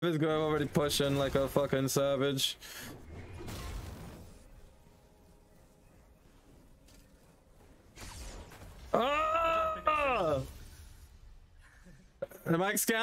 This guy already pushing like a fucking savage. Ah! The mic scared?